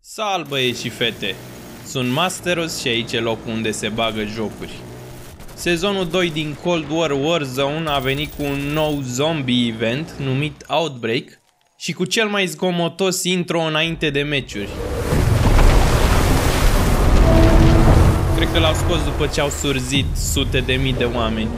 Sal băieți și fete! Sunt Masteros și aici e locul unde se bagă jocuri. Sezonul 2 din Cold War Warzone a venit cu un nou zombie event numit Outbreak și cu cel mai zgomotos intro înainte de meciuri. Cred că l-au scos după ce au surzit sute de mii de oameni.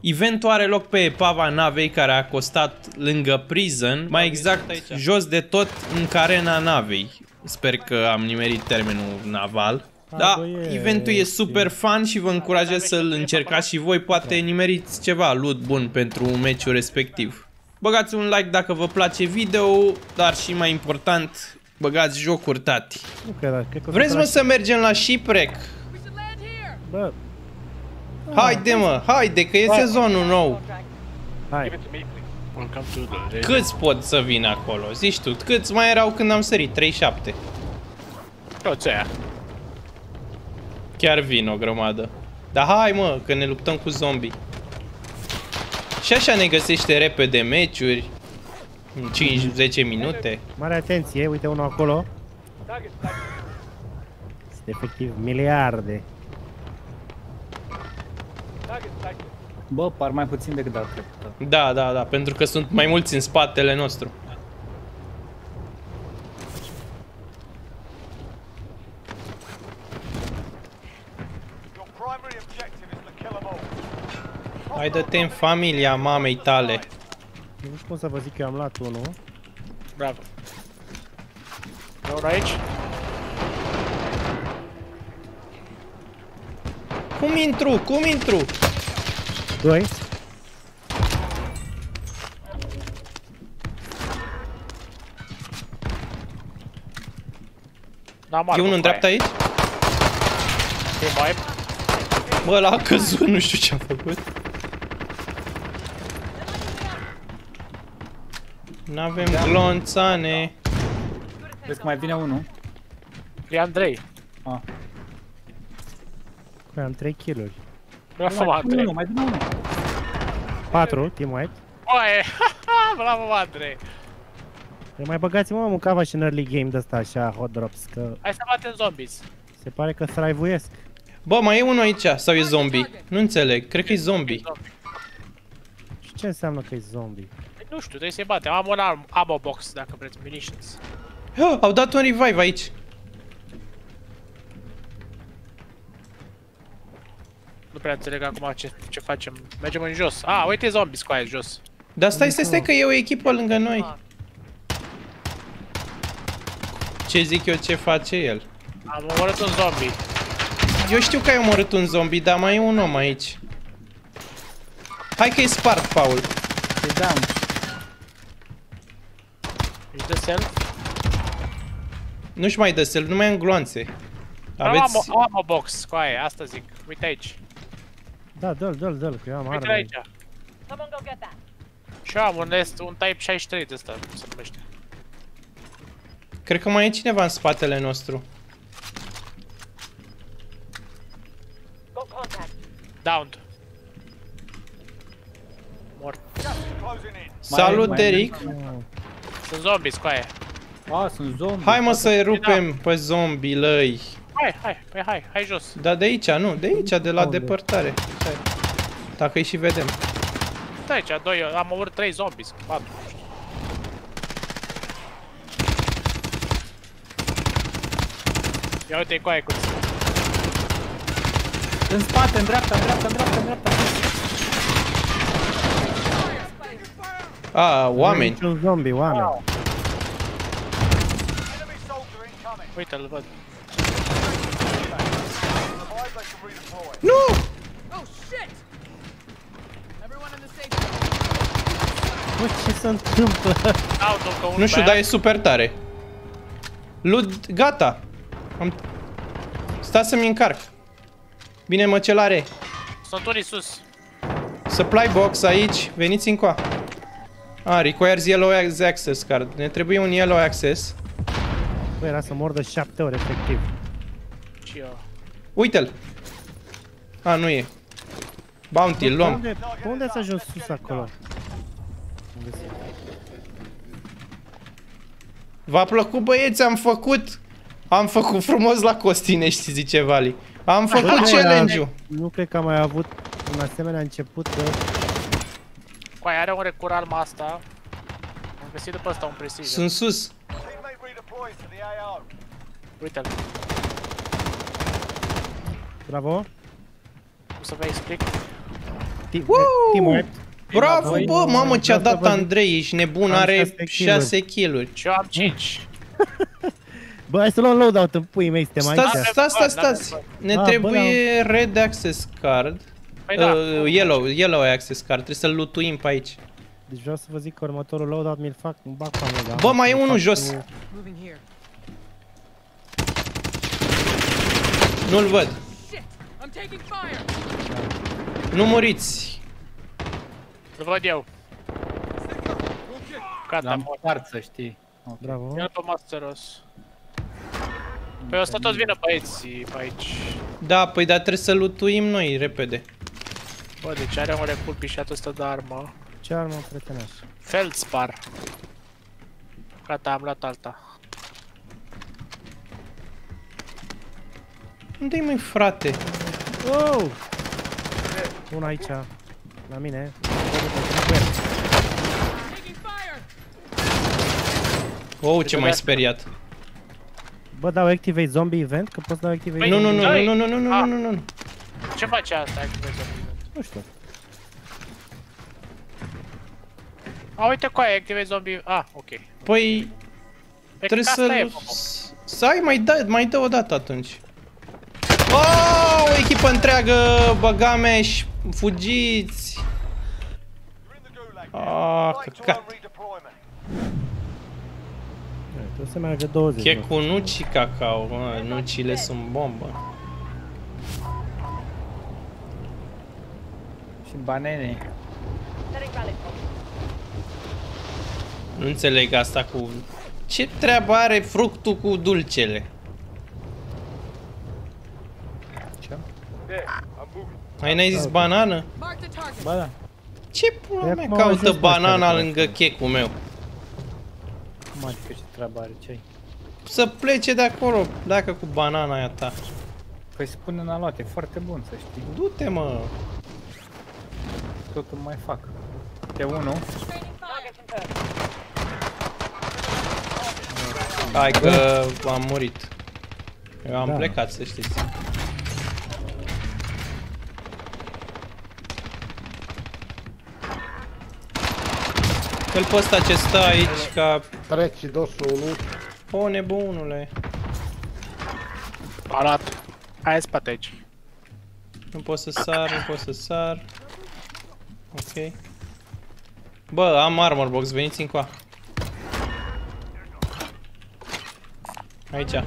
Eventul are loc pe epava navei care a costat lângă prison, mai exact jos de tot în carena navei. Sper că am nimerit termenul naval. Da, eventul e super fun și vă încurajez să-l încercați și voi, poate nimeriți ceva loot bun pentru meciul respectiv. Băgați un like dacă vă place video, dar și mai important, băgați jocuri tati. Vreți mă să mergem la shipwreck? Bă, Haide mă, haide că e sezonul nou. hai. Câți pot să vină acolo? Zici tu, câți mai erau când am sărit? 37. Toți aia. Chiar vin o grămadă. Dar hai mă, că ne luptăm cu zombie. Și așa ne găsește repede meciuri. În 5-10 minute. Mare atenție, uite unul acolo. Sunt efectiv miliarde. Bă, par mai puțin decât data trecută. Da, da, da, pentru că sunt mai mulți în spatele nostru. Your primary objective is to kill them all. Hai dă-te în familia mamei tale. Nu știu cum să vă zic, eu am luat unul. Bravo. E unul aici? Cum intru? Cum intru? Doi. N-am E armă unul în cu dreapta aia. aici? E mai... Bă, l-a căzut, nu știu ce a făcut. N-avem glonțane. Vezi că mai vine unul. E Andrei. Ah. Păi am 3 kill-uri. Bravo, mai vine Andrei. unul, mai vine unul. 4, team white. Oaie! Bravo, Andrei. Păi mai băgați-mă mă, mâncava și în early game de ăsta așa, hot drops, că Hai să batem zombies. se pare că thrive-uiesc. Bă, mai e unul aici, sau e zombie? Nu înțeleg, cred că e zombie. Și ce înseamnă că e zombie? Păi Nu știu, trebuie să-i batem. Am un arm, ammo box, dacă vreți, munitions. Oh, au dat un revive aici. Nu prea înțeleg acum ce, ce facem. Mergem în jos. Ah, uite zombies cu aia jos. Dar stai, stai, stai că e o echipă lângă noi. Ce zic eu ce face el? Am omorât un zombie. Eu știu că ai omorât un zombie, dar mai e un om aici. Hai că e spart, Paul. E down. Își dă self. Nu-și mai dă self, nu mai am gloanțe. Am Aveți... ammo, ammo box cu aia, asta zic. Uite aici. Da, dă-l, dă-l, dă-l, că eu am Uite arme. aici. Someone go get that. Și eu am un, est, un Type 63 de ăsta, cum se numește. Cred că mai e cineva în spatele nostru. Got contact. Downed. Mort. Closing in. Salut, mai- Derek. Sunt zombies cu aia. Ah, sunt zombie. Hai mă să rupem pe zombie lăi. Hai, hai, păi hai, hai jos. Dar de aici, nu, de aici, de la Unde? depărtare. Stai. Dacă îi și vedem. Uite aici, doi, am omorât trei zombies, patru. nu știu. Ia uite cu aia cu În spate, în dreapta, în dreapta, în dreapta, în dreapta. A, oameni. Un zombie, oameni. Enemy soldier incoming. Uite, îl văd. Bă, ce se întâmplă? Au, încă unul Nu știu, pe dar aia. e super tare. Lud, gata. Am... Sta să-mi încarc. Bine, măcelare. Sunt unii sus. Supply box aici, veniți încoa. A, requires yellow access card. Ne trebuie un yellow access. Bă, era să mor de 7 ori, efectiv. Și eu. Uite-l. A, nu e. Bounty, îl Pe luăm. unde, pe unde ați ajuns sus acolo? Unde sunt? V-a plăcut băieți, am făcut Am făcut frumos la Costinești, zice Vali. Am făcut Bă, challenge-ul. Nu cred că am mai avut un asemenea început uh, de... Coai, are un recur alma asta. Am găsit după asta un precision. Sunt sus. Teammate redeploying to the AO. Uite-l. Bravo. O să vă explic. Team, Woo! team wipe. Bravo, Voi- bă, mamă ce a vreau să dat văd- Andrei, ești nebun, Am are șase 6 kill-uri. Și eu am 5. Bă, hai să luăm loadout în puii mei, suntem Stați, aici. stați, stați, N-avem stați. bani. Ne Ah, bă, trebuie red access card. Păi da. Uh, yellow, yellow access card, trebuie să-l lutuim pe aici. Deci vreau să vă zic că următorul loadout mi-l fac, îmi bag pe mega. Bă, mai e unul jos. Moving here. Nu-l văd. Shit! I'm taking fire! Nu muriți. Îl văd eu. Gata, L-am mor. spart, să știi. Ok. Bravo. Ia pe Masteros. Păi o să toți vină băieții pe aici. Da, păi dar trebuie să lutuim noi, repede. Bă, deci are un recul pișat ăsta de armă. Ce armă, prietenaș? Feldspar. Gata, am luat alta. Unde-i mai frate? Oh! Un aici, la mine. Taking fire! Oh, ce mai speriat. Bă, dau activate zombie event? Că poți dau activate Păi, Nu, nu, zombie? nu, Dai. nu, nu, nu, nu, Ah. nu, nu, nu. Ce face asta? Activate Nu știu. A, uite cu aia, activate zombie. Ah, ok. Păi, Pe trebuie că asta e, să... Popo. Să ai, mai dă, mai dă o dată atunci. Oh, o echipă întreagă, băgameș, fugiți. You're in the gulag now. Ah, Right to căcat. earn redeployment. Trebuie să meargă 20. Che bă. cu nuci cacao, mă, nucile sunt bombă. Și banene. Nu înțeleg asta cu... Ce treabă are fructul cu dulcele? Ce? Yeah, I'm moving. Ai n-ai zis banană? Mark the target. Ba da. Ce pula Păi mea acum au caută ajuns banana ăștia de lângă checul meu? Cum adică ce treabă are ce Să plece de acolo, pleacă cu banana aia ta. Păi spune n-a luat, e foarte bun să știi. Du-te mă! Tot îmi mai fac. Te unul. Training fire. Hai că am murit. Eu am Da. plecat, să știți. Îl pe ăsta ce stă aici ca... Treci dosul 1. O nebunule. A luat. Hai în spate aici. Nu pot să sar, nu pot să sar. Ok. Bă, am armor box, veniți încoa. Aici.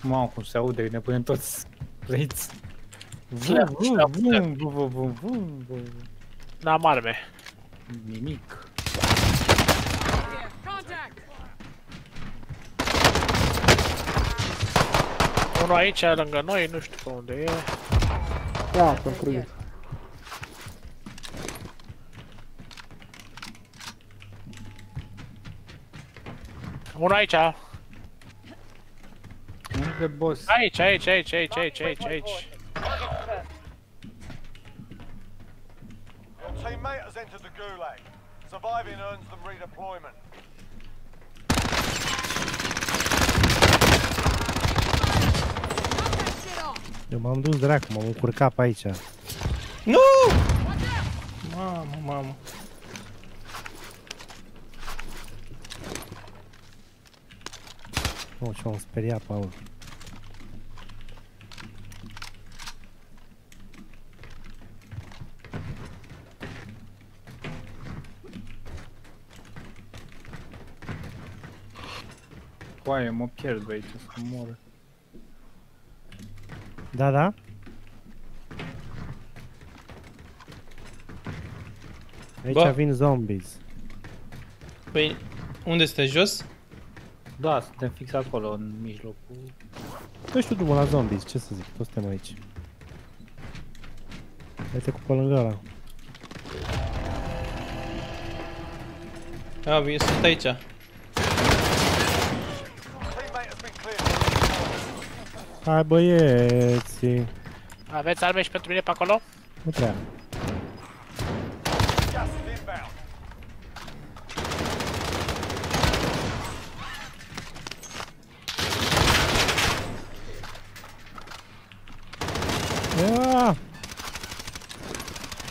Mamă, cum se aude, ne punem toți plates. Șleap, Vum, șleap, vum, vum, vum, vum, vum, vum. N-am arme. Nimic. There. Contact! Unul aici, lângă noi, nu știu pe unde e. Da, sunt privit. Unul aici. Unde boss? Aici, aici, aici, aici, aici, aici, aici. Teammate has entered the gulag. Surviving earns them redeployment. Knock that shit off! Eu m-am dus dracu, m-am încurcat pe aici. Nu! Mamă, mamă. Nu, ce m-am speriat, Paul. Coaie, mă pierd bă, aici, să mor. Da, da? Aici Bă. vin zombies. Păi, unde sunteți jos? Da, suntem fix acolo, în mijlocul... Nu știu drumul la zombies, ce să zic, toți suntem aici. Uite cu pe lângă ăla. A, eu sunt aici. Hai băieții. Aveți arme și pentru mine pe acolo? Nu prea. Gas is inbound. Ia!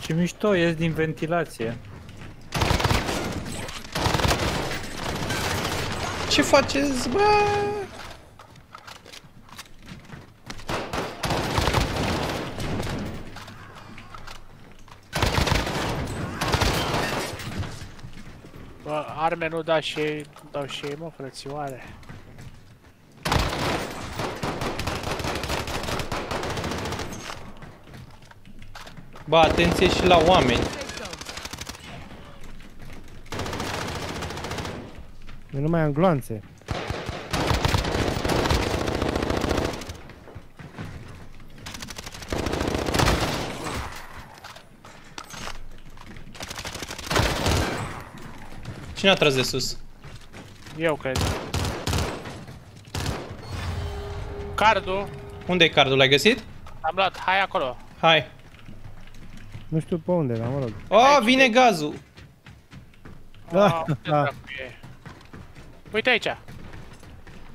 Ce mișto, ies din ventilație. Ce faceți, bă? Bă, arme nu da și ei, nu dau și ei, mă, frățioare. Bă, atenție și la oameni. Safe zone. Eu nu mai am gloanțe. Cine a tras de sus? Eu cred. Cardul, Unde e cardul? L-ai găsit? am luat, hai acolo. Hai. Nu știu pe unde, dar mă rog. Oh, vine gazul. Da, Ah, unde da. dracu e? Uite aici.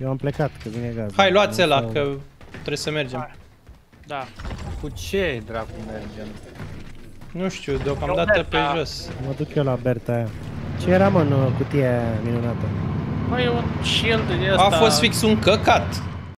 Eu am plecat, că vine gaz. Hai, luați Nu ăla, stau- că trebuie să mergem. Da. Cu ce dracu mergem? Nu știu, deocamdată pe Berta. jos. Mă duc eu la Berta aia. Ce era, mă, în uh, cutia aia minunată? Măi, e un shield din ăsta. A fost fix un căcat.